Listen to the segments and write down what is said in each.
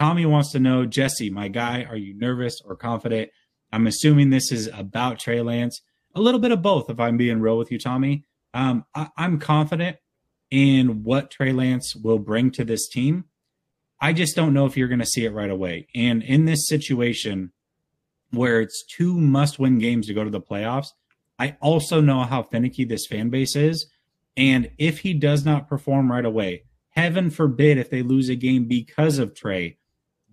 Tommy wants to know, Jesse, my guy, are you nervous or confident? I'm assuming this is about Trey Lance. A little bit of both, if I'm being real with you, Tommy. Um, I, I'm confident in what Trey Lance will bring to this team. I just don't know if you're going to see it right away. And in this situation where it's two must win games to go to the playoffs, I also know how finicky this fan base is. And if he does not perform right away, heaven forbid if they lose a game because of Trey,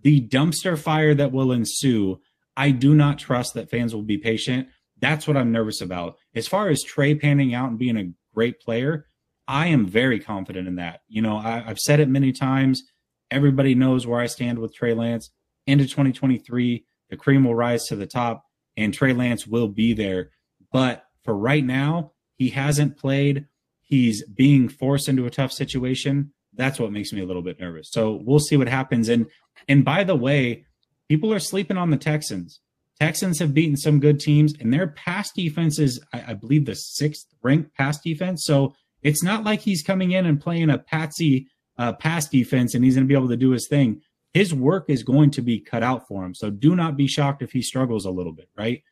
the dumpster fire that will ensue, I do not trust that fans will be patient. That's what I'm nervous about. As far as Trey panning out and being a great player, I am very confident in that. You know, I, have said it many times. Everybody knows where I stand with Trey Lance. Into 2023, the cream will rise to the top, and Trey Lance will be there. But for right now, he hasn't played. He's being forced into a tough situation. That's what makes me a little bit nervous. So we'll see what happens. And and by the way, people are sleeping on the Texans. Texans have beaten some good teams, and their pass defense is, I, I believe, the sixth ranked pass defense. So it's not like he's coming in and playing a patsy uh, pass defense and he's going to be able to do his thing. His work is going to be cut out for him. So do not be shocked if he struggles a little bit, right?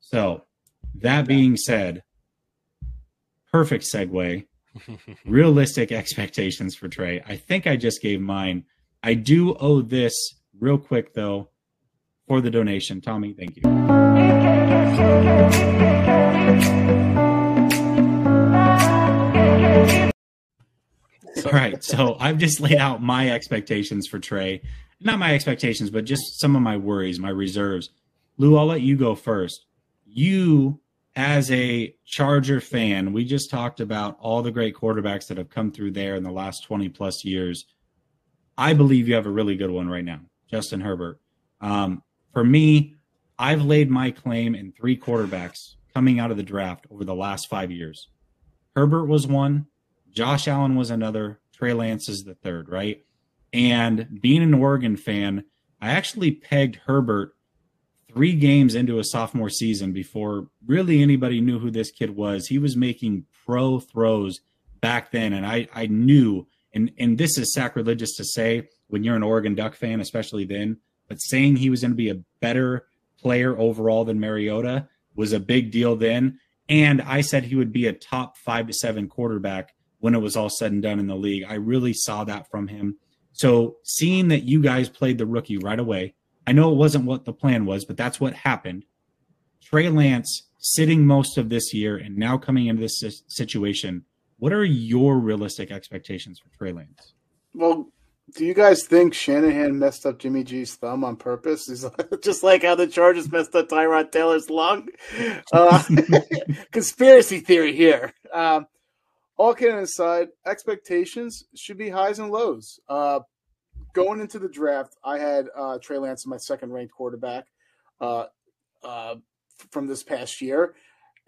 So that being said, perfect segue. Realistic expectations for Trey. I think I just gave mine. I do owe this real quick though for the donation. Tommy, thank you. All right. So I've just laid out my expectations for Trey. Not my expectations, but just some of my worries, my reserves. Lou, I'll let you go first. You, as a Charger fan, we just talked about all the great quarterbacks that have come through there in the last 20 plus years. I believe you have a really good one right now, Justin Herbert. Um, for me, I've laid my claim in three quarterbacks coming out of the draft over the last five years. Herbert was one, Josh Allen was another. Trey Lance is the third, right? And being an Oregon fan, I actually pegged Herbert three games into a sophomore season before really anybody knew who this kid was. He was making pro throws back then, and I I knew, and and this is sacrilegious to say when you're an Oregon Duck fan, especially then, but saying he was going to be a better player overall than Mariota was a big deal then. And I said he would be a top five to seven quarterback when it was all said and done in the league. I really saw that from him. So seeing that you guys played the rookie right away, I know it wasn't what the plan was, but that's what happened. Trey Lance sitting most of this year and now coming into this situation. What are your realistic expectations for Trey Lance? Well, do you guys think Shanahan messed up Jimmy G's thumb on purpose? He's just like how the Chargers messed up Tyrod Taylor's lung. Uh, conspiracy theory here. Um, all kidding aside, expectations should be highs and lows. Uh, going into the draft, I had uh, Trey Lance as my second ranked quarterback uh, uh, from this past year.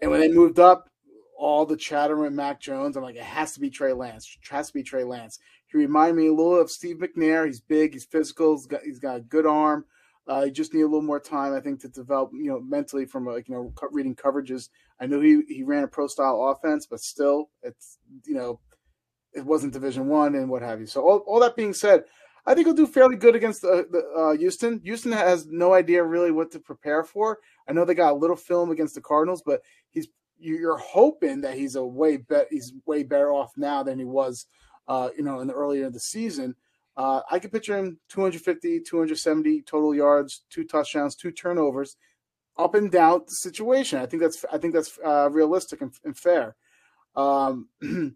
And when they moved up, all the chatter with Mac Jones, I'm like, it has to be Trey Lance. It has to be Trey Lance. He reminded me a little of Steve McNair. He's big, he's physical, he's got, he's got a good arm. Uh, he just need a little more time, I think, to develop, you know, mentally from like you know reading coverages. I know he he ran a pro style offense, but still, it's you know, it wasn't Division One and what have you. So all, all that being said, I think he'll do fairly good against the, the uh, Houston. Houston has no idea really what to prepare for. I know they got a little film against the Cardinals, but he's you're hoping that he's a way bet he's way better off now than he was, uh, you know, in the earlier of the season. Uh, I could picture him 250, 270 total yards, two touchdowns, two turnovers, up and down the situation. I think that's I think that's uh, realistic and, and fair. Um,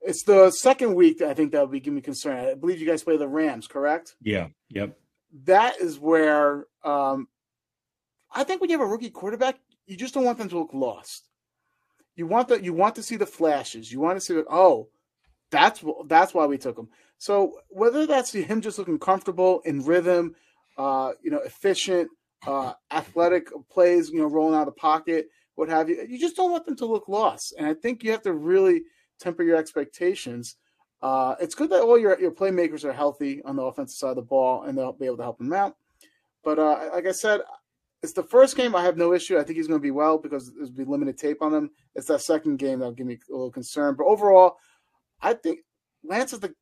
it's the second week that I think that would be giving me concern. I believe you guys play the Rams, correct? Yeah. Yep. That is where um, I think when you have a rookie quarterback, you just don't want them to look lost. You want the You want to see the flashes. You want to see that. Oh, that's that's why we took him. So whether that's him just looking comfortable in rhythm, uh, you know, efficient, uh, athletic plays, you know, rolling out of the pocket, what have you, you just don't want them to look lost. And I think you have to really temper your expectations. Uh, it's good that all your your playmakers are healthy on the offensive side of the ball and they'll be able to help him out. But uh, like I said, it's the first game I have no issue. I think he's going to be well because there's be limited tape on him. It's that second game that'll give me a little concern. But overall, I think Lance is the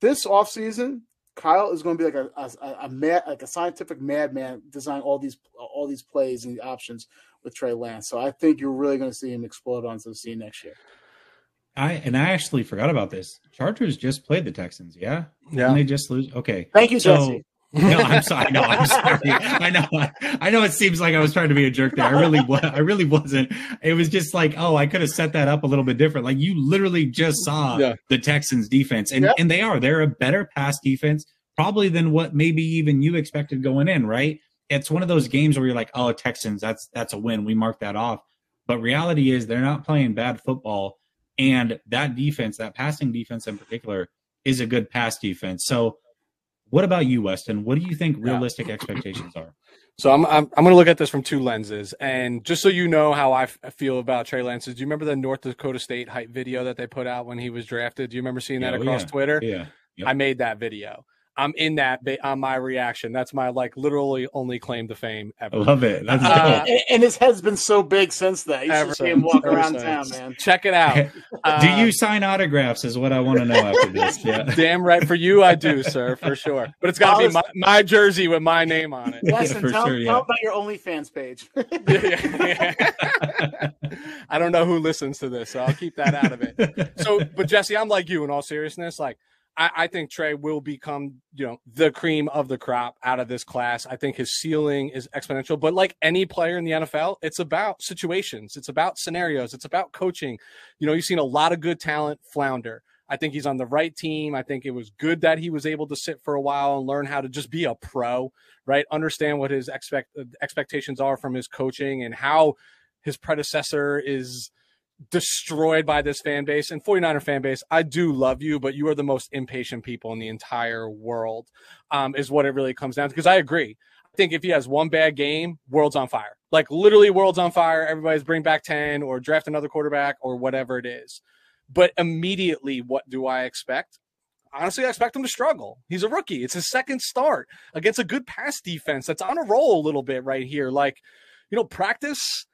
this offseason Kyle is going to be like a, a, a mad, like a scientific madman, designing all these all these plays and the options with Trey Lance. So I think you're really going to see him explode onto the scene next year. I and I actually forgot about this. Chargers just played the Texans, yeah. Yeah, and they just lose. Okay, thank you, so, Jesse. no, I'm sorry. No, I'm sorry. I know. I know. It seems like I was trying to be a jerk there. I really was. I really wasn't. It was just like, oh, I could have set that up a little bit different. Like you literally just saw yeah. the Texans defense, and and they are they're a better pass defense probably than what maybe even you expected going in. Right? It's one of those games where you're like, oh, Texans, that's that's a win. We mark that off. But reality is they're not playing bad football, and that defense, that passing defense in particular, is a good pass defense. So what about you, Weston? What do you think realistic yeah. expectations are? So I'm I'm, I'm going to look at this from two lenses, and just so you know how I, f- feel about Trey Lance, do you remember the North Dakota State hype video that they put out when he was drafted? Do you remember seeing that oh, across yeah. Twitter? Yeah, yep. I made that video. I'm in that on my reaction. That's my like literally only claim to fame ever. I love it. That's uh, and, and, his head's been so big since then. You should see him walk around since. town, man. Check it out. Uh, do you sign autographs? Is what I want to know after this. Yeah. Damn right for you, I do, sir, for sure. But it's got to be my, my, jersey with my name on it. Yes, yeah, for tell, sure. Yeah. Tell about your OnlyFans page. I don't know who listens to this, so I'll keep that out of it. So, but Jesse, I'm like you in all seriousness, like I, I, think Trey will become, you know, the cream of the crop out of this class. I think his ceiling is exponential. But like any player in the NFL, it's about situations, it's about scenarios, it's about coaching. You know, you've seen a lot of good talent flounder. I think he's on the right team. I think it was good that he was able to sit for a while and learn how to just be a pro, right? Understand what his expect expectations are from his coaching and how his predecessor is destroyed by this fan base and 49er fan base. I do love you, but you are the most impatient people in the entire world, um, is what it really comes down to. Because I agree. I think if he has one bad game, world's on fire. Like literally, world's on fire. Everybody's bring back 10 or draft another quarterback or whatever it is. But immediately, what do I expect? Honestly, I expect him to struggle. He's a rookie. It's his second start against a good pass defense that's on a roll a little bit right here. Like, you know, practice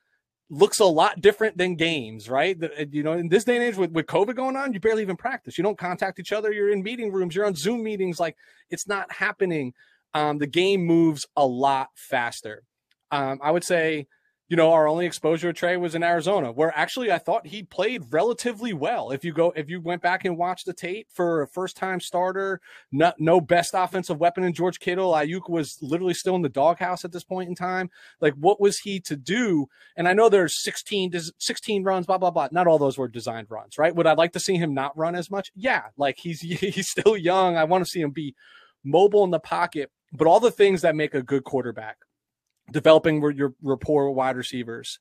looks a lot different than games, right? The, you know, in this day and age with, with COVID going on, you barely even practice. You don't contact each other. You're in meeting rooms. You're on Zoom meetings. Like it's not happening. Um, the game moves a lot faster. Um, I would say you know, our only exposure to Trey was in Arizona, where actually I thought he played relatively well. If you go, if you went back and watched the tape for a first time starter, no, no best offensive weapon in George Kittle. Aiyuk was literally still in the doghouse at this point in time. Like, what was he to do? And I know there's 16, 16 runs, blah, blah, blah. Not all those were designed runs, right? Would I like to see him not run as much? Yeah. Like he's, he's still young. I want to see him be mobile in the pocket, but all the things that make a good quarterback developing your rapport with wide receivers,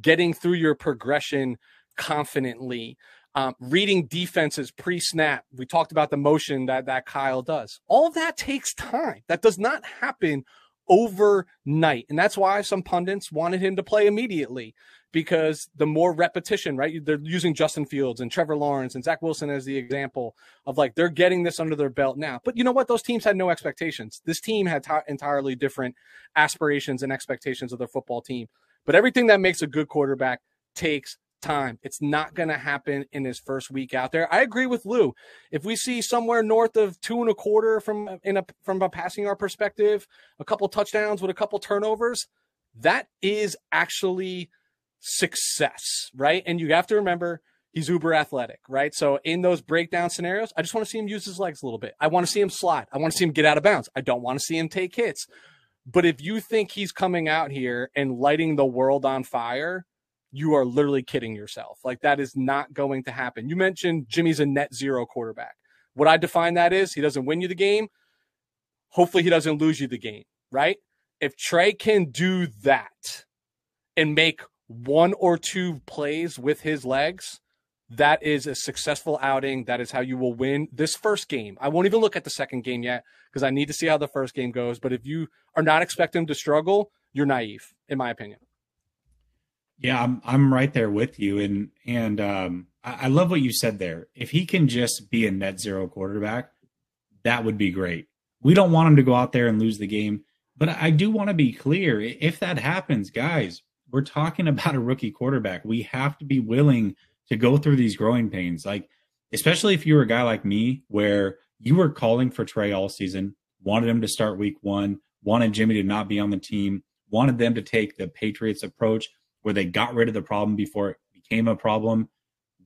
getting through your progression confidently, um, reading defenses pre snap. We talked about the motion that, that Kyle does. All that takes time. That does not happen overnight. And that's why some pundits wanted him to play immediately because the more repetition, right? They're using Justin Fields and Trevor Lawrence and Zach Wilson as the example of like they're getting this under their belt now. But you know what? Those teams had no expectations. This team had t- entirely different aspirations and expectations of their football team. But everything that makes a good quarterback takes time. It's not going to happen in his first week out there. I agree with Lou. If we see somewhere north of two and a quarter from in a from a passing yard perspective, a couple touchdowns with a couple turnovers, that is actually success, right? And you have to remember he's uber athletic, right? So in those breakdown scenarios, I just want to see him use his legs a little bit. I want to see him slide. I want to see him get out of bounds. I don't want to see him take hits. But if you think he's coming out here and lighting the world on fire, you are literally kidding yourself. Like that is not going to happen. You mentioned Jimmy's a net zero quarterback. What I define that is he doesn't win you the game. Hopefully he doesn't lose you the game, right? If Trey can do that and make one or two plays with his legs, that is a successful outing. That is how you will win this first game. I won't even look at the second game yet because I need to see how the first game goes. But if you are not expecting to struggle, you're naive, in my opinion. Yeah, I'm I'm right there with you, and and um, I, I love what you said there. If he can just be a net zero quarterback, that would be great. We don't want him to go out there and lose the game, but I do want to be clear. If that happens, guys, we're talking about a rookie quarterback. We have to be willing to go through these growing pains. Like, especially if you're a guy like me, where You were calling for Trey all season, wanted him to start week one, wanted Jimmy to not be on the team, wanted them to take the Patriots approach where they got rid of the problem before it became a problem.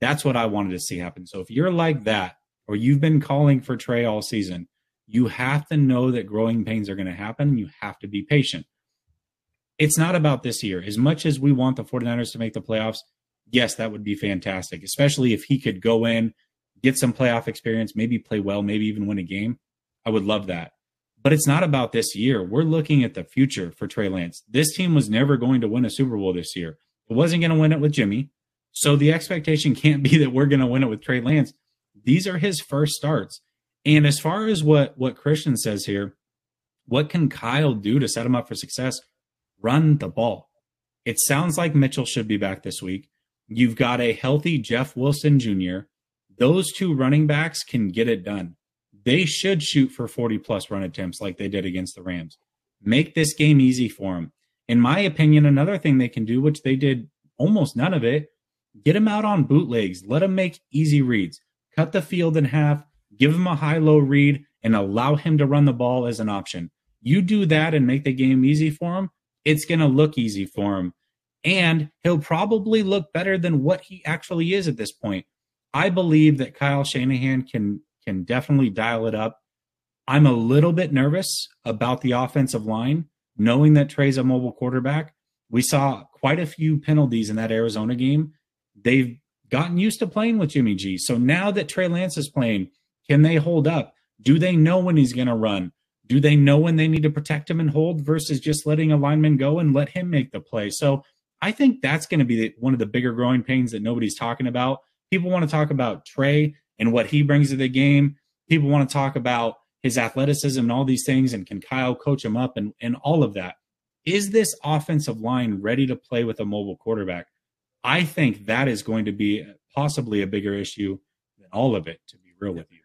That's what I wanted to see happen. So if you're like that, or you've been calling for Trey all season, you have to know that growing pains are going to happen. You have to be patient. It's not about this year. As much as we want the 49ers to make the playoffs, yes, that would be fantastic, especially if he could go in, get some playoff experience, maybe play well, maybe even win a game. I would love that. But it's not about this year. We're looking at the future for Trey Lance. This team was never going to win a Super Bowl this year. It wasn't going to win it with Jimmy. So the expectation can't be that we're going to win it with Trey Lance. These are his first starts. And as far as what what Christian says here, what can Kyle do to set him up for success? Run the ball. It sounds like Mitchell should be back this week. You've got a healthy Jeff Wilson Jr. Those two running backs can get it done they should shoot for 40 plus run attempts like they did against the Rams. Make this game easy for them. In my opinion, another thing they can do, which they did almost none of it, get them out on bootlegs. Let them make easy reads. Cut the field in half, give him a high low read, and allow him to run the ball as an option. You do that and make the game easy for him, it's going to look easy for him. And he'll probably look better than what he actually is at this point. I believe that Kyle Shanahan can can definitely dial it up. I'm a little bit nervous about the offensive line, knowing that Trey's a mobile quarterback. We saw quite a few penalties in that Arizona game. They've gotten used to playing with Jimmy G. So now that Trey Lance is playing, can they hold up? Do they know when he's going to run? Do they know when they need to protect him and hold versus just letting a lineman go and let him make the play? So I think that's going to be one of the bigger growing pains that nobody's talking about. People want to talk about Trey and what he brings to the game. People want to talk about his athleticism and all these things, and can Kyle coach him up and, and all of that. Is this offensive line ready to play with a mobile quarterback? I think that is going to be possibly a bigger issue than all of it, to be real with you.